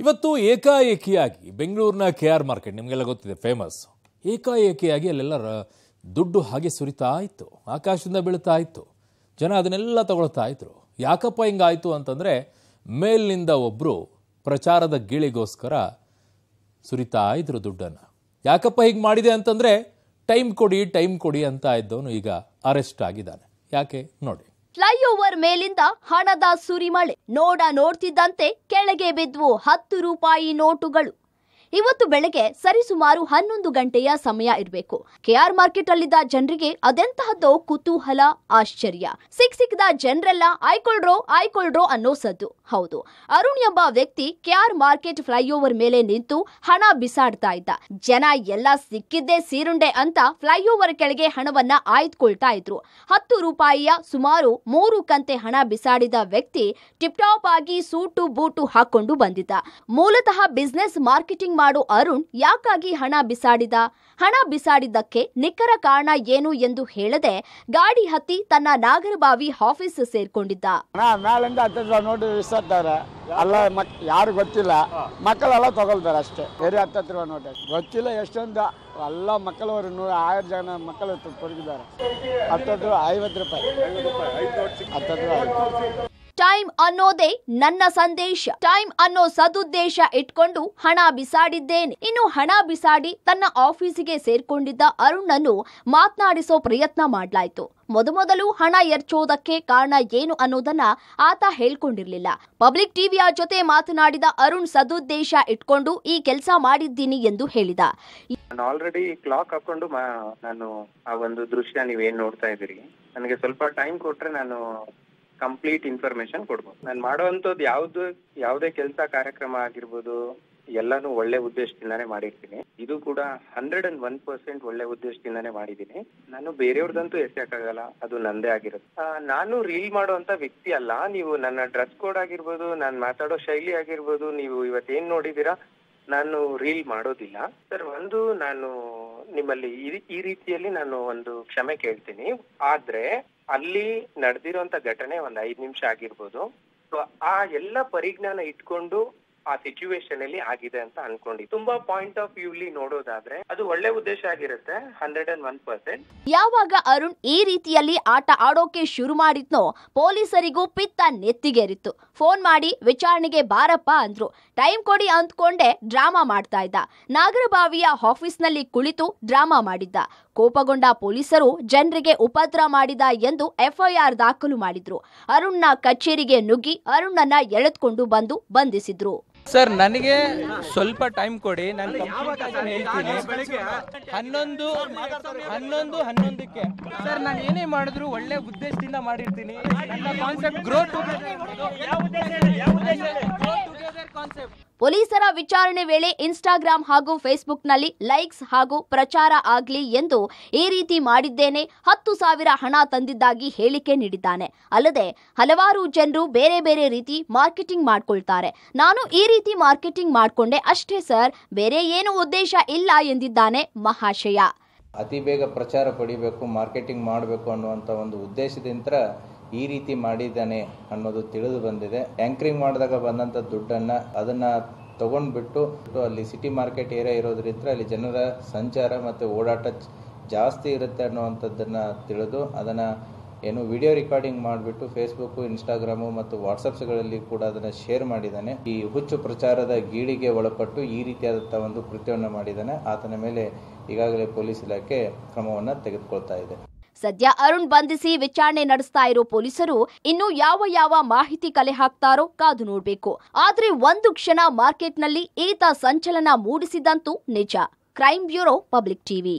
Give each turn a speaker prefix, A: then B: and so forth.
A: ಇವತ್ತು ಏಕಾಏಕಿಯಾಗಿ ಬೆಂಗಳೂರಿನ K R market, ನಿಮಗೆಲ್ಲ ಗೊತ್ತಿದೆ ಫೇಮಸ್ ಏಕಾಏಕಿಯಾಗಿ ಅಲ್ಲೆಲ್ಲ ದುಡ್ಡು ಹಾಗೆ ಸುರಿತಾ ಇತ್ತು. ಆಕಾಶದಿಂದ ಬೀಳ್ತಾ ಇತ್ತು. ಜನ ಅದನ್ನೆಲ್ಲ ತಗೊಳ್ತಾ ಇದ್ರು. ಯಾಕಪ್ಪ ಹಿಂಗಾಯಿತು ಅಂತಂದರೆ, ಮೇಲಿನಿಂದ ಒಬ್ಬರು ಪ್ರಚಾರದ ಗೀಳಿಗೋಸ್ಕರ ಸುರಿತಾ ಇದ್ರು ದುಡ್ಡನ್ನು. ಯಾಕಪ್ಪ ಹೀಗೆ ಮಾಡಿದೆ ಅಂತಂದರೆ, ಟೈಮ್ ಕೊಡಿ ಟೈಮ್ ಕೊಡಿ ಅಂತ ಇದ್ದವನು ಈಗ ಅರೆಸ್ಟ್ ಆಗಿದ್ದಾನೆ. ಯಾಕೆ? ನೋಡಿ.
B: ಫ್ಲೈಓವರ್ ಮೇಲಿಂದ ಹಣದ ಸುರಿಮಳೆ. ನೋಡ ನೋಡ್ತಿದ್ದಂತೆ ಕೆಳಗೆ ಬಿದ್ವು ಹತ್ತು ರೂಪಾಯಿ ನೋಟುಗಳು. ಇವತ್ತು ಬೆಳಗ್ಗೆ ಸರಿಸುಮಾರು ಹನ್ನೊಂದು ಗಂಟೆಯ ಸಮಯ ಇರಬೇಕು. ಕೆಆರ್ ಮಾರ್ಕೆಟ್ ಅಲ್ಲಿದ್ದ ಜನರಿಗೆ ಅದೆಂತಹದ್ದೋ ಕುತೂಹಲ, ಆಶ್ಚರ್ಯ. ಸಿಕ್ ಸಿಕ್ಕಿದ ಜನರೆಲ್ಲ ಆಯ್ಕೊಳ್ರೋ ಆಯ್ಕೊಳ್ರೋ ಅನ್ನೋ ಸದ್ದು ಹೌದು, ಅರುಣ್ ಎಂಬ ವ್ಯಕ್ತಿ ಕೆಆರ್ ಮಾರ್ಕೆಟ್ ಫ್ಲೈಓವರ್ ಮೇಲೆ ನಿಂತು ಹಣ ಬಿಸಾಡ್ತಾ ಇದ್ದ. ಜನ ಎಲ್ಲ ಸಿಕ್ಕಿದ್ದೇ ಸೀರುಂಡೆ ಅಂತ ಫ್ಲೈಓವರ್ ಕೆಳಗೆ ಹಣವನ್ನ ಆಯ್ದುಕೊಳ್ತಾ ಇದ್ರು. ಹತ್ತು ರೂಪಾಯಿಯ ಸುಮಾರು ಮೂರು ಕಂತೆ ಹಣ ಬಿಸಾಡಿದ ವ್ಯಕ್ತಿ ಟಿಪ್ಟಾಪ್ ಆಗಿ ಸೂಟು ಬೂಟು ಹಾಕೊಂಡು ಬಂದಿದ್ದ. ಮೂಲತಃ ಬಿಸ್ನೆಸ್ ಮಾರ್ಕೆಟಿಂಗ್ ಮಾಡೋ ಅರುಣ್ ಯಾಕಾಗಿ ಹಣ ಬಿಸಾಡಿದ? ಹಣ ಬಿಸಾಡಿದ್ದಕ್ಕೆ ನಿಖರ ಕಾರಣ ಏನು ಎಂದು ಹೇಳದೆ ಗಾಡಿ ಹತ್ತಿ ತನ್ನ ನಾಗರಬಾವಿ ಆಫೀಸ್ ಸೇರ್ಕೊಂಡಿದ್ದ.
C: ನೋಡಿ ಅಲ್ಲ, ಮಕ್, ಯಾರು ಗೊತ್ತಿಲ್ಲ. ಮಕ್ಕಳೆಲ್ಲ ತಗೊಳ್ತಾರೆ ಅಷ್ಟೇ. ಬೇರೆ ಹತ್ತತ್ತು ರೂಪಾಯಿ ನೋಟ್ ಗೊತ್ತಿಲ್ಲ ಎಷ್ಟೊಂದು. ಎಲ್ಲ ಮಕ್ಕಳವರು ನೂರ ಆರು ಜನ ಮಕ್ಕಳು ತೊಡಗಿದ್ದಾರೆ. ಹತ್ತತ್ತು ಐವತ್ತು ರೂಪಾಯಿ. ಹತ್ತತ್ತು ರೂಪಾಯಿ
B: ಟೈಮ್ ಅನ್ನೋದೇ ನನ್ನ ಸಂದೇಶ. ಟೈಮ್ ಅನ್ನೋ ಸದುದ್ದೇಶ ಇಟ್ಕೊಂಡು ಹಣ ಬಿಸಾಡಿದ್ದೇನೆ. ಇನ್ನು ಹಣ ಬಿಸಾಡಿ ತನ್ನ ಆಫೀಸಿಗೆ ಸೇರ್ಕೊಂಡಿದ್ದ ಅರುಣನ್ನು ಮಾತನಾಡಿಸೋ ಪ್ರಯತ್ನ ಮಾಡಲಾಯಿತು. ಮೊದಮೊದಲು ಹಣ ಎರ್ಚೋದಕ್ಕೆ ಕಾರಣ ಏನು ಅನ್ನೋದನ್ನ ಆತ ಹೇಳ್ಕೊಂಡಿರ್ಲಿಲ್ಲ. ಪಬ್ಲಿಕ್ ಟಿವಿಯ ಜೊತೆ ಮಾತನಾಡಿದ ಅರುಣ್ ಸದುದ್ದೇಶ ಇಟ್ಕೊಂಡು ಈ ಕೆಲಸ ಮಾಡಿದ್ದೀನಿ ಎಂದು ಹೇಳಿದ.
D: ನಾನು ಆಲ್ರೆಡಿ ಕ್ಲಾಕ್ ಹಾಕೊಂಡು ನಾನು ಆ ಒಂದು ದೃಶ್ಯ ನೀವೇನ್ ನೋಡ್ತಾ ಇದ್ದೀರಿ? ನನಗೆ ಸ್ವಲ್ಪ ಟೈಮ್ ಕೊಟ್ರೆ ನಾನು ಕಂಪ್ಲೀಟ್ ಇನ್ಫಾರ್ಮೇಶನ್ ಕೊಡ್ಬೋದು. ನಾನು ಮಾಡುವಂಥದ್ದು ಯಾವ್ದು, ಯಾವುದೇ ಕೆಲಸ ಕಾರ್ಯಕ್ರಮ ಆಗಿರ್ಬೋದು, ಎಲ್ಲಾನು ಒಳ್ಳೆ ಉದ್ದೇಶದಿಂದಾನೇ ಮಾಡಿರ್ತೀನಿ. ಇದು ಕೂಡ ಹಂಡ್ರೆಡ್ ಅಂಡ್ ಒನ್ ಪರ್ಸೆಂಟ್ ಒಳ್ಳೆ ಉದ್ದೇಶದಿಂದಾನೇ ಮಾಡಿದ್ದೀನಿ. ನಾನು ಬೇರೆಯವ್ರದಂತೂ ಎಸೆಯಕ್ಕಾಗಲ್ಲ ಅದು ನಂದೇ ಆಗಿರುತ್ತೆ. ನಾನು ರೀಲ್ ಮಾಡುವಂತ ವ್ಯಕ್ತಿ ಅಲ್ಲ. ನೀವು ನನ್ನ ಡ್ರೆಸ್ ಕೋಡ್ ಆಗಿರ್ಬೋದು, ನಾನು ಮಾತಾಡೋ ಶೈಲಿ ಆಗಿರ್ಬೋದು, ನೀವು ಇವತ್ತೇನ್ ನೋಡಿದೀರಾ ನಾನು ರೀಲ್ ಮಾಡೋದಿಲ್ಲ. ಸರ್, ಒಂದು ನಾನು ನಿಮ್ಮಲ್ಲಿ ಈ ರೀತಿಯಲ್ಲಿ ನಾನು ಒಂದು ಕ್ಷಮೆ ಕೇಳ್ತೀನಿ. ಆದ್ರೆ ಅಲ್ಲಿ ನಡೆದಿರುವಂತ ಘಟನೆ ಒಂದ್ ಐದ್ ನಿಮಿಷ ಆಗಿರ್ಬೋದು. ಸೊ ಆ ಎಲ್ಲ ಪರಿಜ್ಞಾನ ಇಟ್ಕೊಂಡು ಆ ಸಿಚುವೇಶನ್ ಅಲ್ಲಿ ಆಗಿದೆ ಅಂತ ಅನ್ಕೊಂಡಿ. ತುಂಬಾ ಪಾಯಿಂಟ್ ಆಫ್ ವ್ಯೂಲಿ ನೋಡೋದಾದ್ರೆ ಅದು ಒಳ್ಳೆ ಉದ್ದೇಶ ಆಗಿರುತ್ತೆ ಹಂಡ್ರೆಡ್ ಅಂಡ್ ಒನ್ ಪರ್ಸೆಂಟ್
B: ಯಾವಾಗ ಅರುಣ್ ಈ ರೀತಿಯಲ್ಲಿ ಆಟ ಆಡೋಕೆ ಶುರು ಮಾಡಿದ್ನೋ ಪೊಲೀಸರಿಗೂ ಪಿತ್ತ ನೆತ್ತಿಗೇರಿತ್ತು. ಫೋನ್ ಮಾಡಿ ವಿಚಾರಣೆಗೆ ಬಾರಪ್ಪ ಅಂದ್ರು. ಟೈಮ್ ಕೊಡಿ ಅಂದ್ಕೊಂಡೆ ಡ್ರಾಮಾ ಮಾಡ್ತಾ ಇದ್ದ. ನಾಗರಬಾವಿಯ ಆಫೀಸ್ನಲ್ಲಿ ಕುಳಿತು ಡ್ರಾಮಾ ಮಾಡಿದ್ದ. ಕೋಪಗೊಂಡ ಪೊಲೀಸರು ಜನರಿಗೆ ಉಪದ್ರ ಮಾಡಿದ ಎಂದು ಎಫ್ಐಆರ್ ದಾಖಲು ಮಾಡಿದ್ರು. ಅರುಣ್ನ ಕಚೇರಿಗೆ ನುಗ್ಗಿ ಅರುಣ್ಣನ್ನ ಎಳೆದುಕೊಂಡು ಬಂದು ಬಂಧಿಸಿದ್ರು.
E: ಸರ್ ನನಗೆ ಸ್ವಲ್ಪ ಟೈಮ್ ಕೊಡಿ ನಾನು ಹೇಳ್ತೀನಿ. ಹನ್ನೊಂದು ಹನ್ನೊಂದು ಹನ್ನೊಂದಕ್ಕೆ. ಸರ್ ನಾನು ಏನೇ ಮಾಡಿದ್ರು ಒಳ್ಳೆ ಉದ್ದೇಶದಿಂದ ಮಾಡಿರ್ತೀನಿ. ನನ್ನ ಕಾನ್ಸೆಪ್ಟ್ ಗ್ರೋ ಕಾನ್ಸೆಪ್ಟ್
B: ಪೊಲೀಸರ ವಿಚಾರಣೆ ವೇಳೆ ಇನ್ಸ್ಟಾಗ್ರಾಮ್ ಹಾಗೂ ಫೇಸ್ಬುಕ್ನಲ್ಲಿ ಲೈಕ್ಸ್ ಹಾಗೂ ಪ್ರಚಾರ ಆಗಲಿ ಎಂದು ಈ ರೀತಿ ಮಾಡಿದ್ದೇನೆ. ಹತ್ತು ಸಾವಿರ ಹಣ ತಂದಿದ್ದಾಗಿ ಹೇಳಿಕೆ ನೀಡಿದ್ದಾನೆ. ಅಲ್ಲದೆ ಹಲವಾರು ಜನರು ಬೇರೆ ಬೇರೆ ರೀತಿ ಮಾರ್ಕೆಟಿಂಗ್ ಮಾಡ್ಕೊಳ್ತಾರೆ. ನಾನು ಈ ರೀತಿ ಮಾರ್ಕೆಟಿಂಗ್ ಮಾಡಿಕೊಂಡೆ ಅಷ್ಟೇ ಸರ್. ಬೇರೆ ಏನು ಉದ್ದೇಶ ಇಲ್ಲ ಎಂದಿದ್ದಾನೆ ಮಹಾಶಯ.
F: ಅತಿ ಬೇಗ ಪ್ರಚಾರ ಪಡಿಬೇಕು, ಮಾರ್ಕೆಟಿಂಗ್ ಮಾಡಬೇಕು ಅನ್ನುವಂಥ ಒಂದು ಉದ್ದೇಶದಿಂದ ಈ ರೀತಿ ಮಾಡಿದ್ದಾನೆ ಅನ್ನೋದು ತಿಳಿದು ಬಂದಿದೆ. ಆ್ಯಂಕರಿಂಗ್ ಮಾಡಿದಾಗ ಬಂದಂಥ ದುಡ್ಡನ್ನು ಅದನ್ನು ತಗೊಂಡ್ಬಿಟ್ಟು ಅಲ್ಲಿ ಸಿಟಿ ಮಾರ್ಕೆಟ್ ಏರಿಯಾ ಇರೋದ್ರಿಂದ ಅಲ್ಲಿ ಜನರ ಸಂಚಾರ ಮತ್ತು ಓಡಾಟ ಜಾಸ್ತಿ ಇರುತ್ತೆ ಅನ್ನುವಂಥದ್ದನ್ನು ತಿಳಿದು ಅದನ್ನು ಏನು ವಿಡಿಯೋ ರೆಕಾರ್ಡಿಂಗ್ ಮಾಡಿಬಿಟ್ಟು ಫೇಸ್ಬುಕ್ಕು ಇನ್ಸ್ಟಾಗ್ರಾಮು ಮತ್ತು ವಾಟ್ಸಪ್ಸ್ಗಳಲ್ಲಿ ಕೂಡ ಅದನ್ನು ಶೇರ್ ಮಾಡಿದ್ದಾನೆ. ಈ ಹುಚ್ಚು ಪ್ರಚಾರದ ಗೀಳಿಗೆ ಒಳಪಟ್ಟು ಈ ರೀತಿಯಾದಂಥ ಒಂದು ಕೃತ್ಯವನ್ನು ಮಾಡಿದ್ದಾನೆ. ಆತನ ಮೇಲೆ ಈಗಾಗಲೇ ಪೊಲೀಸ್ ಇಲಾಖೆ ಕ್ರಮವನ್ನು ತೆಗೆದುಕೊಳ್ತಾ ಇದೆ.
B: ಸದ್ಯ ಅರುಣ್ ಬಂಧಿಸಿ ವಿಚಾರಣೆ ನಡೆಸ್ತಾ ಇರೋ ಪೊಲೀಸರು ಇನ್ನು ಯಾವ ಯಾವ ಮಾಹಿತಿ ಕಲೆ ಹಾಕ್ತಾರೋ ಕಾದು ನೋಡ್ಬೇಕು. ಆದ್ರೆ ಒಂದು ಕ್ಷಣ ಮಾರ್ಕೆಟ್ನಲ್ಲಿ ಈತ ಸಂಚಲನ ಮೂಡಿಸಿದಂತೂ ನಿಜ. Crime bureau Public TV.